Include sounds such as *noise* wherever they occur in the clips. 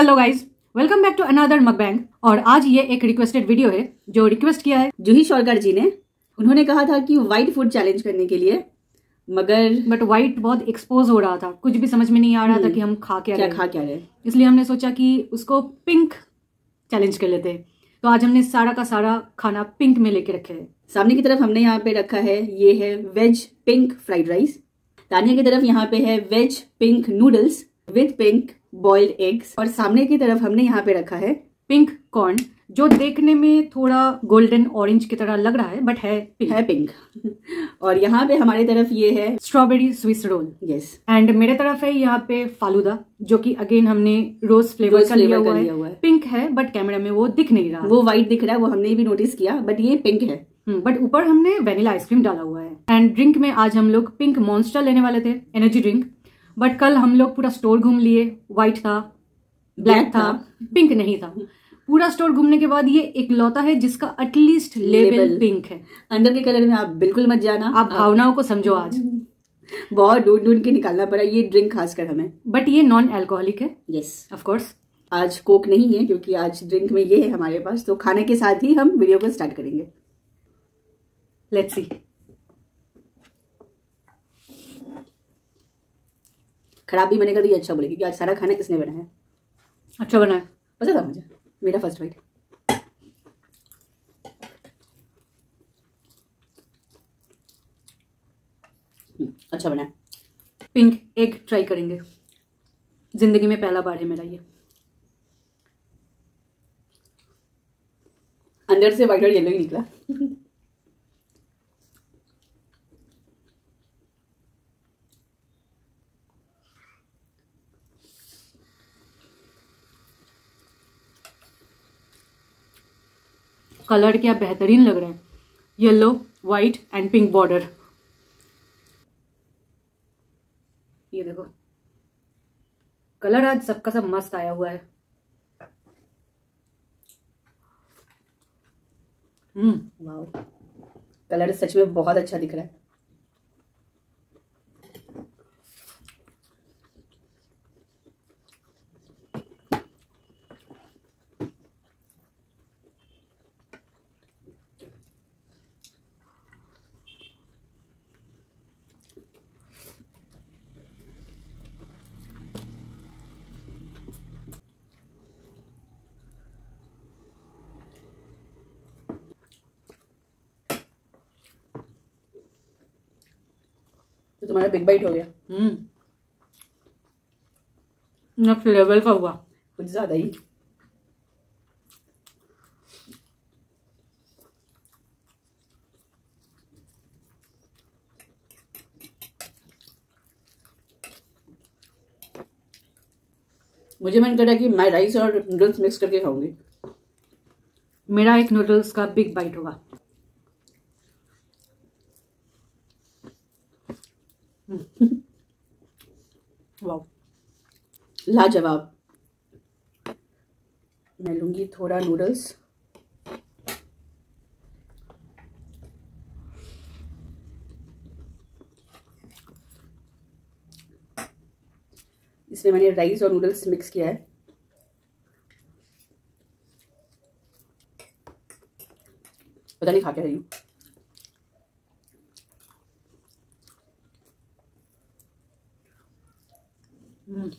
Hello guys welcome back to another mukbang और आज ये एक रिक्वेस्टेड वीडियो है जो रिक्वेस्ट किया है जूही शौरकर जी ने। उन्होंने कहा था कि वाइट फ़ूड चैलेंज करने के लिए मगर बट वाइट बहुत एक्सपोज हो रहा था। कुछ भी समझ में नहीं आ रहा था कि हम खा क्या क्या रहे खा क्या रहे इसलिए हमने सोचा कि उसको पिंक चैलेंज कर लेते हैं। तो आज हमने सारा का सारा खाना पिंक में लेके रखे है। सामने की तरफ़ हमने यहाँ पे रखा है ये है veg pink fried rice Tania की तरफ़ यहाँ पे है veg pink noodles with pink boiled eggs और सामने की तरफ़ हमने यहाँ पे रखा है पिंक कॉर्न जो देखने में थोड़ा गोल्डन ऑरेंज की तरह लग रहा है बट है पिंक है पिंक *laughs* और यहाँ पे हमारी तरफ़ ये है strawberry Swiss roll yes and मेरे तरफ़ है यहाँ पे फालूदा जो कि अगेन हमने रोज फ्लेवर रोज का लिया फ्लेवर का हुआ लिया है हुआ है। पिंक है बट कैमरा में वो दिख नहीं रहा. वो व्हाइट दिख रहा है वो हमने भी नोटिस किया बट ये पिंक है. बट ऊपर हमने वेनिला आइसक्रीम डाला हुआ है. एंड ड्रिंक में आज हम लोग पिंक मॉन्स्टर लेने वाले थे एनर्जी ड्रिंक बट कल हम लोग पूरा स्टोर घूम लिए व्हाइट था ब्लैक था। पिंक नहीं था। पूरा स्टोर घूमने के बाद ये एक लौता है जिसका एटलीस्ट लेवल पिंक है। अंदर के कलर में आप बिल्कुल मत जाना। आप भावनाओं को समझो आज। *laughs* बहुत ढूंढ ढूंढ के निकालना पड़ा ये ड्रिंक खासकर हमें। बट ये नॉन एल्कोहलिक है। यस ऑफ़ कोर्स आज कोक नहीं है क्योंकि आज ड्रिंक में ये है हमारे पास। तो खाने के साथ ही हम वीडियो को स्टार्ट करेंगे। लेट्स सी खराब भी बनेगा तो ये अच्छा बोलेगी क्योंकि आज सारा खाना किसने बनाया अच्छा बना है पता था मुझे। मेरा फ़र्स्ट वाइट अच्छा बनाया। पिंक एग ट्राई करेंगे। ज़िंदगी में पहला बार है मेरा ये। अंदर से वाइट और येलो ही निकला। कलर क्या बेहतरीन लग रहे हैं। Yellow white and pink border ये देखो। कलर आज सबका सब मस्त आया हुआ है। हम्म वाह कलर सच में बहुत अच्छा दिख रहा है। तुम्हारा बिग बाइट हो गया। हम्म। नेक्स्ट लेवल का हुआ। कुछ ज़्यादा ही। मुझे मन कर रहा कि मैं राइस और नूडल्स मिक्स करके खाऊँगी। मेरा एक नूडल्स का बिग बाइट होगा वाओ। लाजवाब। मैं लूँगी थोड़ा नूडल्स इसमें मैंने राइस और नूडल्स मिक्स किया है। पता नहीं खा के रही हूँ हम्म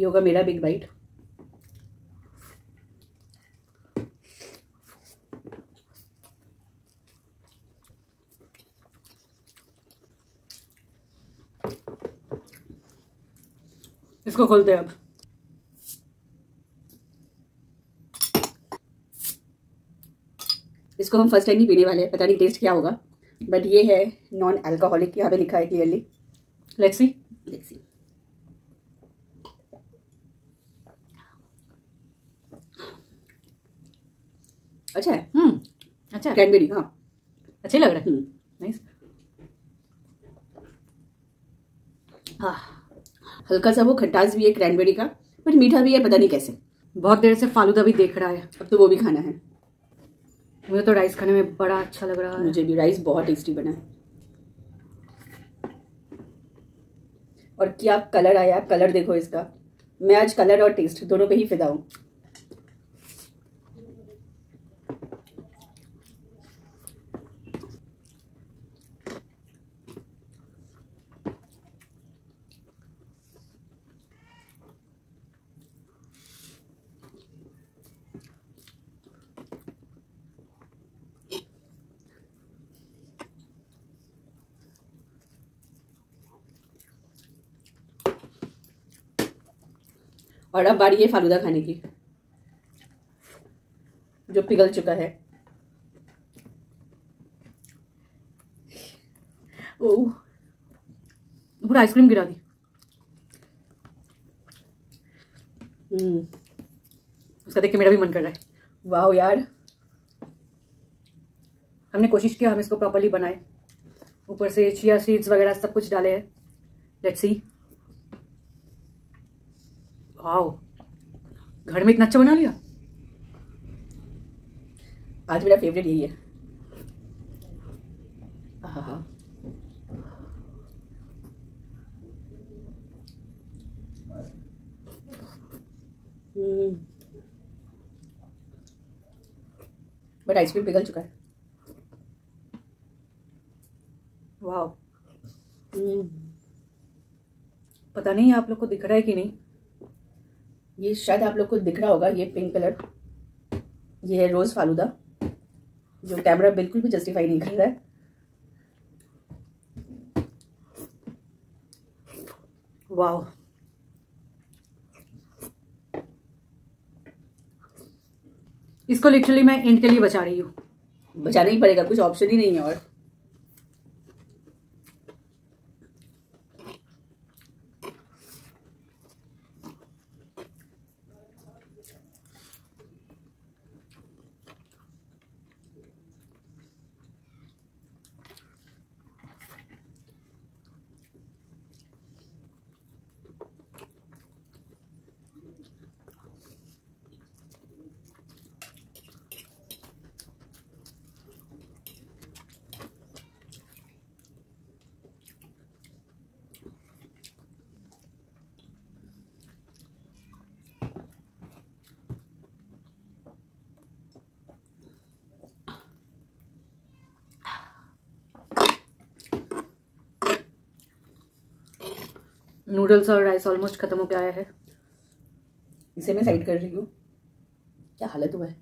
अभी होगा मेरा बिग बाइट इसको खोलते हैं अब। इसको हम फ़र्स्ट टाइम ही पीने वाले हैं, पता नहीं टेस्ट क्या होगा। बट ये है नॉन अल्कोहलिक यहाँ पे लिखा है clearly let's see let's see अच्छा है? हम्म अच्छा। क्रैनबेरी हाँ। अच्छे लग रहे हैं। नाइस हाँ हल्का सा वो खट्टास भी है क्रैनबेरी का बट मीठा भी है पता नहीं कैसे। बहुत देर से फालूदा भी देख रहा है। अब तो वो भी खाना है। मुझे तो राइस खाने में बड़ा अच्छा लग रहा है। मुझे भी राइस बहुत टेस्टी बना है। और क्या कलर आया? कलर देखो इसका। मैं आज कलर और टेस्ट दोनों पे ही फिदा हूँ। और अब बारी है फालूदा खाने की जो पिघल चुका है। ओह पूरा आइसक्रीम गिरा दी। हम्म। उसका देख के मेरा भी मन कर रहा है। वाह यार। हमने कोशिश किया हम इसको प्रॉपरली बनाए। ऊपर से चिया सीड्स वगैरह सब कुछ डाले हैं। Let's see wow. घर में इतना अच्छा बना लिया? आज मेरा फेवरेट यही है। आहा। हम्म। बट आइसक्रीम पिघल चुका है। वाह हम्म। पता नहीं आप लोग को दिख रहा है कि नहीं। ये शायद आप लोग को दिख रहा होगा ये पिंक कलर ये है रोज फालूदा जो कैमरा बिल्कुल भी जस्टिफाई नहीं कर रहा है. वाओ इसको लिटरली मैं एंड के लिए बचा रही हूँ। बचाना ही पड़ेगा कुछ ऑप्शन ही नहीं है और। नूडल्स और राइस ऑलमोस्ट खत्म हो गया है। इसे मैं साइड कर रही हूँ। क्या हालत हुआ है।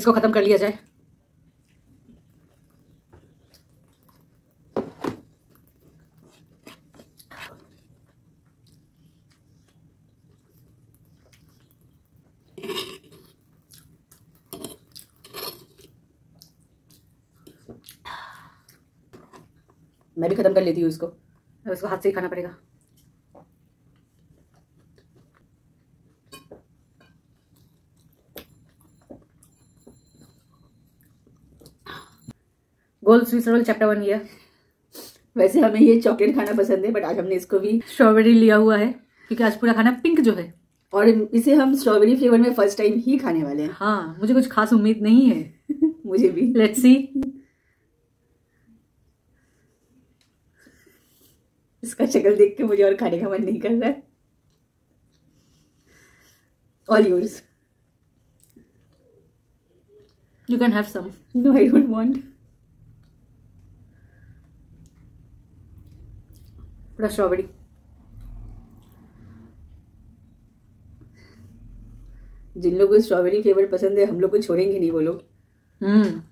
इसको खत्म कर लिया जाए। मैं भी खत्म कर लेती हूँ इसको। अब इसको हाथ से ही खाना पड़ेगा। गोल स्वीट रोल चैप्टर वन ये वैसे हमें ये चॉकलेट खाना पसंद है बट आज हमने इसको भी स्ट्रॉबेरी लिया हुआ है क्योंकि आज पूरा खाना पिंक जो है। और इसे हम स्ट्रॉबेरी फ्लेवर में फ़र्स्ट टाइम ही खाने वाले हैं। हाँ मुझे कुछ खास उम्मीद नहीं है। *laughs* मुझे भी। लेट्स सी इसका शक्ल देख के मुझे और खाने का मन नहीं कर रहा है। All yours you can have some no I don't want पूरा स्ट्रॉबेरी जिन लोगों को स्ट्रॉबेरी फ्लेवर पसंद है हम लोग को छोड़ेंगे नहीं वो लोग। हम्म।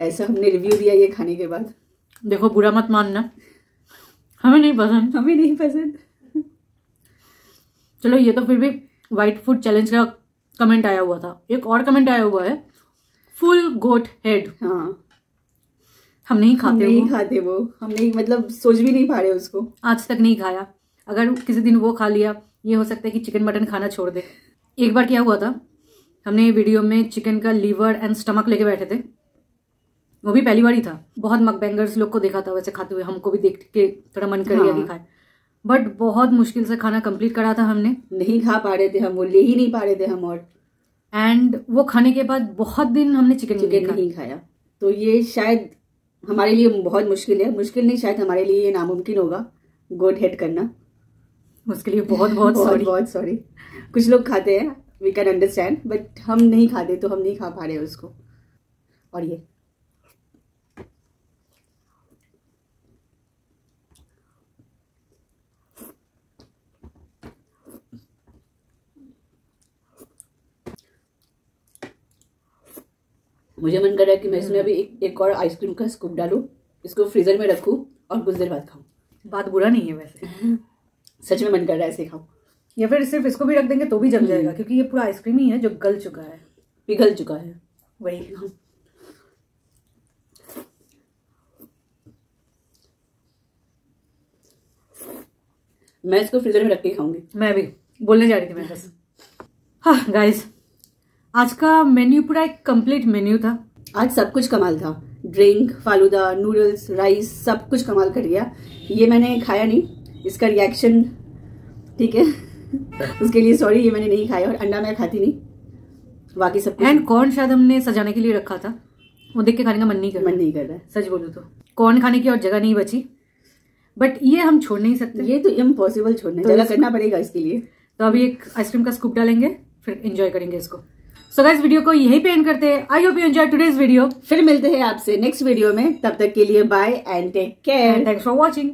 ऐसा हमने रिव्यू दिया ये खाने के बाद। देखो बुरा मत मानना। हमें नहीं पसंद। हमें नहीं पसंद। चलो ये तो फिर भी वाइट फ़ूड चैलेंज का कमेंट आया हुआ था। एक और कमेंट आया हुआ है। फुल गोट हेड हाँ। हम नहीं खाते हम नहीं वो। खाते वो। हम नहीं मतलब सोच भी नहीं पा रहे उसको। आज तक नहीं खाया। अगर किसी दिन वो खा लिया ये हो सकता है कि चिकन मटन खाना छोड़ दे। एक बार क्या हुआ था? हमने वीडियो में चिकन का लीवर एंड स्टमक लेके बैठे थे। वो भी पहली बार ही था। बहुत मकबैंगर्स लोग को देखा था वैसे खाते हुए। हमको भी देख के थोड़ा मन कर गया हाँ। कि खाए बट बहुत मुश्किल से खाना कंप्लीट करा था हमने। नहीं खा पा रहे थे हम वो ले ही नहीं पा रहे थे हम और। एंड वो खाने के बाद बहुत दिन हमने चिकन चिकन नहीं खाया। तो ये शायद हमारे लिए बहुत मुश्किल है। मुश्किल नहीं शायद हमारे लिए ये नामुमकिन होगा। गोड हेड करना। उसके लिए बहुत बहुत सॉरी बहुत सॉरी कुछ लोग खाते हैं वी कैन अंडरस्टैंड बट हम नहीं खाते तो हम नहीं खा पा रहे उसको। और ये। मुझे मन कर रहा है कि मैं इसमें अभी एक, एक और आइसक्रीम का स्कूप डालूं इसको फ्रीजर में रखूँ और कुछ देर बाद खाऊं। बात बुरा नहीं है वैसे। *laughs* सच में मन कर रहा है ऐसे खाऊं। या फिर सिर्फ़ इसको भी रख देंगे तो भी जम हम्म। जाएगा क्योंकि ये पूरा आइसक्रीम ही है जो गल चुका है। पिघल चुका है। वही। मैं इसको फ्रीजर में रख के खाऊँगी। मैं भी। बोलने जा रही थी मैं बस। हाँ गाइस आज का मेन्यू पूरा एक कंप्लीट मेन्यू था। आज सब कुछ कमाल था। ड्रिंक फालूदा नूडल्स राइस सब कुछ कमाल कर दिया। ये मैंने खाया नहीं। इसका रिएक्शन ठीक है? *laughs* उसके लिए सॉरी ये मैंने नहीं खाया और अंडा मैं खाती नहीं। बाकी सब एंड कॉर्न शायद हमने सजाने के लिए रखा था। वो देख के खाने का मन नहीं कर मन नहीं कर रहा है। सच बोलूँ तो। कॉर्न खाने की और जगह नहीं बची। बट ये हम छोड़ नहीं सकते। ये तो इम्पॉसिबल छोड़ना तो जगह करना पड़ेगा इसके लिए। तो अभी एक आइसक्रीम का स्कूप डालेंगे फिर इंजॉय करेंगे इसको। सो गाइस वीडियो को यही पे एंड करते हैं। I hope you enjoy today's video फिर मिलते हैं आपसे नेक्स्ट वीडियो में। तब तक के लिए bye and take care thanks for watching